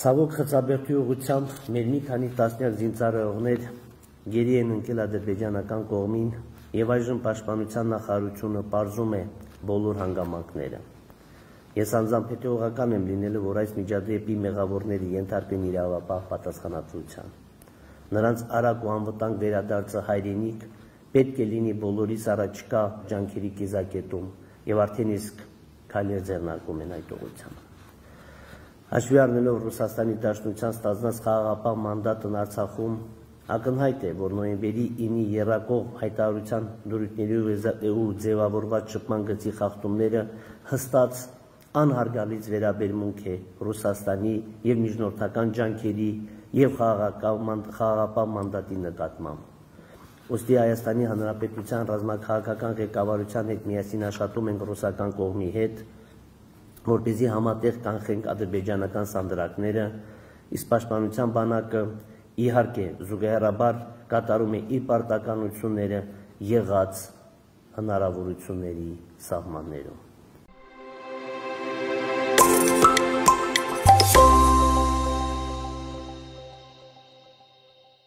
Ցավոք խծաբերդի ուղությամբ մեր մի քանի տասնյակ զինծառայողներ գերի են ընկել ադրբեջանական կողմին եւ այժմ պաշտպանության նախարարությունը բարձում է բոլոր հանգամանքները։ Ես անձամբ հետեւողական եմ լինելու, որ այս միջադեպի մեղավորները ենթարկվեն իրավապահ պատասխանատվության։ Նրանց արագ ու անվտանգ վերադարձը հայրենիք պետք է լինի բոլորիս առաջկա ջանքերի կիզակետում եւ արդեն իսկ քայլեր ձեռնարկում են այդ ուղղությամբ։ Հաշվի առնելով Ռուսաստանի Դաշնության ստանձնած խաղաղապահ մանդատն Արցախում ակնհայտ է, որ նոյեմբերի 9-ի երակող հայտարարության դուրույթների ու ձևավորված շփման գծի խախտումները հստած անհարգալից վերաբերմունք է Ռուսաստանի եւ միջնորդական ջանքերի եւ խաղաղապահ մանդատի նկատմամբ։ Ոստի Հայաստանի Հանրապետության ռազմաքաղաքական ղեկավարության հետ միասին աշխատում ենք ռուսական կողմի հետ որպեսզի համատեղ կանխենք ադրբեջանական սանդրակները, իսկ պաշտպանության բանակը իհարկե զուգահեռաբար կատարում է իր պարտականությունները եղած հնարավորությունների սահմաններում։